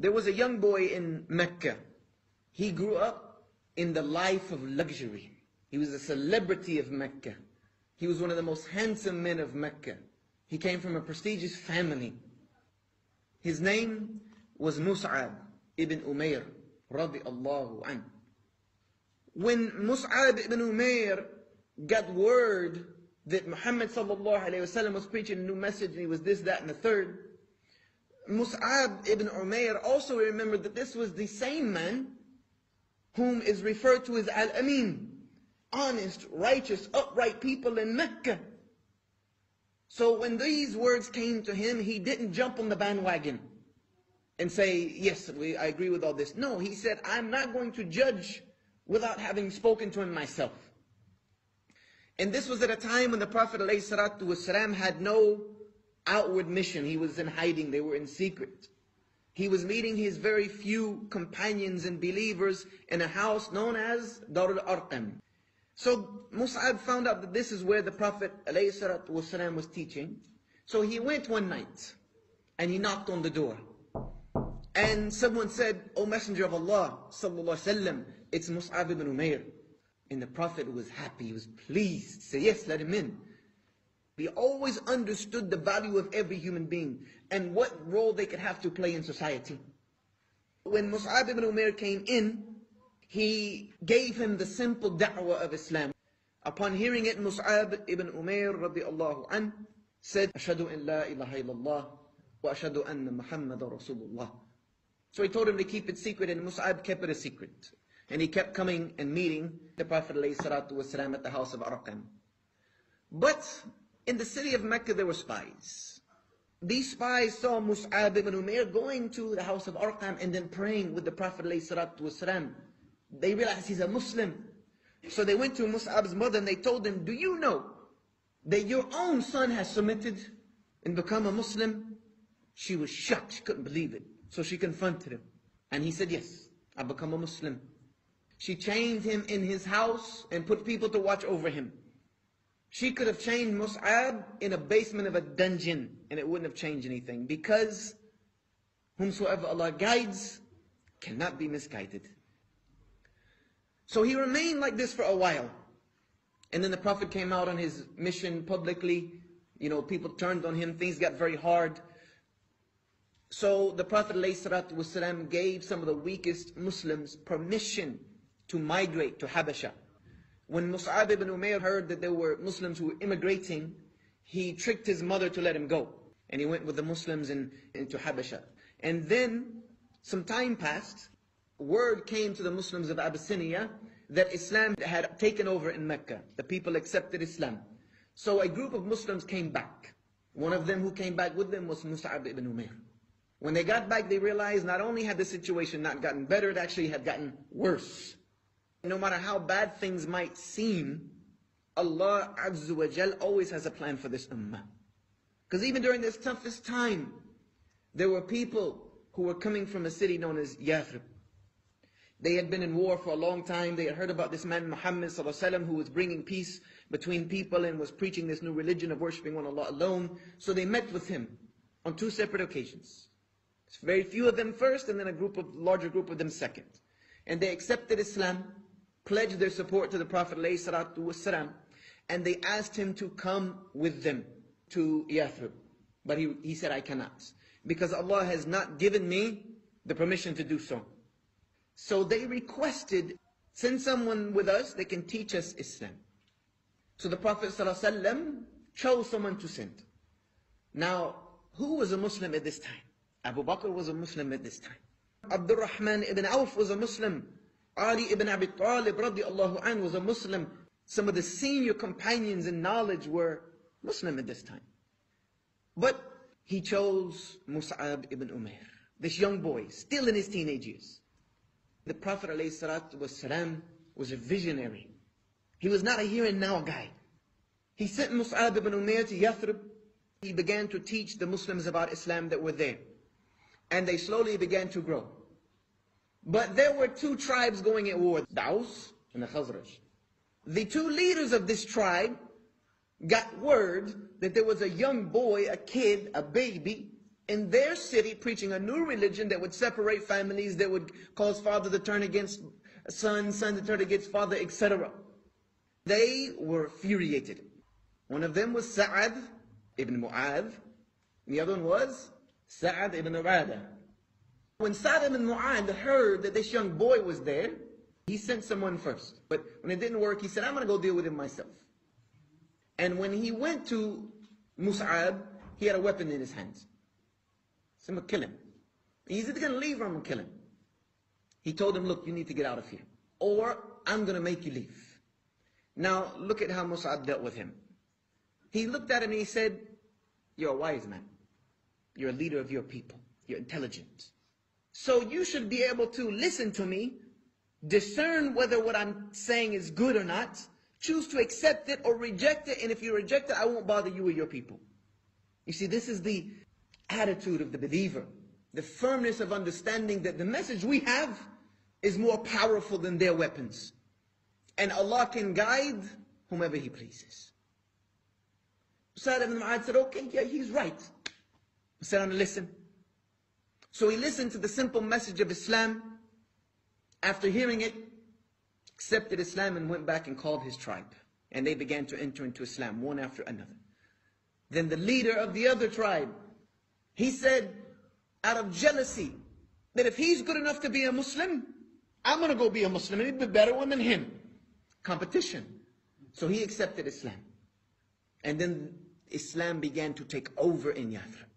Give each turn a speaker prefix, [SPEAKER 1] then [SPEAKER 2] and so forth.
[SPEAKER 1] There was a young boy in Mecca. He grew up in the life of luxury. He was a celebrity of Mecca. He was one of the most handsome men of Mecca. He came from a prestigious family. His name was Mus'ab ibn Umair radiallahu anh. When Mus'ab ibn Umair got word that Muhammad sallallahu alayhi wasallam was preaching a new message and he was this, that, and the third, Mus'ab ibn Umair also remembered that this was the same man whom is referred to as Al-Amin, honest, righteous, upright people in Mecca. So when these words came to him, he didn't jump on the bandwagon and say, yes, we, I agree with all this. No, he said, I'm not going to judge without having spoken to him myself. And this was at a time when the Prophet ﷺ had no outward mission. He was in hiding, they were in secret. He was meeting his very few companions and believers in a house known as Darul Arqam. So Mus'ab found out that this is where the Prophet ﷺ was teaching. So he went one night and he knocked on the door. And someone said, O Messenger of Allah, sallallahu it's Mus'ab ibn Umair. And the Prophet was happy, he was pleased. Say, yes, let him in. He always understood the value of every human being and what role they could have to play in society. When Mus'ab ibn Umair came in, he gave him the simple da'wah of Islam. Upon hearing it, Mus'ab ibn Umair radiallahu an said, Ashadu in la ilaha illallah wa ashadu anna Muhammad Rasulullah. So he told him to keep it secret and Mus'ab kept it a secret. And he kept coming and meeting the Prophet ﷺ at the house of Arqam. But in the city of Mecca there were spies. These spies saw Mus'ab ibn Umair going to the house of Arqam and then praying with the Prophet. They realized he's a Muslim. So they went to Mus'ab's mother and they told him, do you know that your own son has submitted and become a Muslim? She was shocked, she couldn't believe it. So she confronted him. And he said, yes, I've become a Muslim. She chained him in his house and put people to watch over him. She could have chained Mus'ab in a basement of a dungeon and it wouldn't have changed anything because whomsoever Allah guides cannot be misguided. So he remained like this for a while. And then the Prophet came out on his mission publicly. You know, people turned on him, things got very hard. So the Prophet ﷺ gave some of the weakest Muslims permission to migrate to Habasha. When Mus'ab ibn Umair heard that there were Muslims who were immigrating, he tricked his mother to let him go. And he went with the Muslims in, into Habasha. And then, some time passed, word came to the Muslims of Abyssinia that Islam had taken over in Mecca. The people accepted Islam. So a group of Muslims came back. One of them who came back with them was Mus'ab ibn Umair. When they got back, they realized not only had the situation not gotten better, it actually had gotten worse. No matter how bad things might seem, Allah Azza wa Jal always has a plan for this ummah. Because even during this toughest time, there were people who were coming from a city known as Yathrib. They had been in war for a long time. They had heard about this man Muhammad وسلم, who was bringing peace between people and was preaching this new religion of worshipping one Allah alone. So they met with him on two separate occasions. Very few of them first, and then a group of larger group of them second. And they accepted Islam, pledged their support to the Prophet ﷺ, and they asked him to come with them to Yathrib. But he, he said, I cannot. Because Allah has not given me the permission to do so. So they requested, send someone with us that can teach us Islam. So the Prophet ﷺ chose someone to send. Now, who was a Muslim at this time? Abu Bakr was a Muslim at this time. Abdurrahman ibn Auf was a Muslim. Ali ibn Abi Talib radiallahu anh was a Muslim. Some of the senior companions in knowledge were Muslim at this time. But he chose Mus'ab ibn Umair, this young boy, still in his teenage years. The Prophet ﷺ was a visionary. He was not a here and now guy. He sent Mus'ab ibn Umair to Yathrib. He began to teach the Muslims about Islam that were there. And they slowly began to grow. But there were two tribes going at war, the Aus and the Khazraj. The two leaders of this tribe got word that there was a young boy, a kid, a baby, in their city preaching a new religion that would separate families, that would cause father to turn against son, son to turn against father, etc. They were infuriated. One of them was Sa'ad ibn Mu'adh, and the other one was Sa'ad ibn Ubadah. When Sa'ad and Mu'adh heard that this young boy was there, he sent someone first. But when it didn't work, he said, I'm going to go deal with him myself. And when he went to Mus'ab, he had a weapon in his hands. So I'm going to kill him. He's either going to leave or I'm going to kill him. He told him, look, you need to get out of here. Or I'm going to make you leave. Now, look at how Mus'ab dealt with him. He looked at him and he said, you're a wise man. You're a leader of your people. You're intelligent. So you should be able to listen to me, discern whether what I'm saying is good or not, choose to accept it or reject it, and if you reject it, I won't bother you or your people. You see, this is the attitude of the believer, the firmness of understanding that the message we have is more powerful than their weapons. And Allah can guide whomever He pleases. Sa'd ibn Mu'adh said, okay, yeah, he's right. He said, I'm listen. So he listened to the simple message of Islam. After hearing it, accepted Islam and went back and called his tribe. And they began to enter into Islam, one after another. Then the leader of the other tribe, he said, out of jealousy, that if he's good enough to be a Muslim, I'm going to go be a Muslim and he'd be a better one than him. Competition. So he accepted Islam. And then Islam began to take over in Yathrib.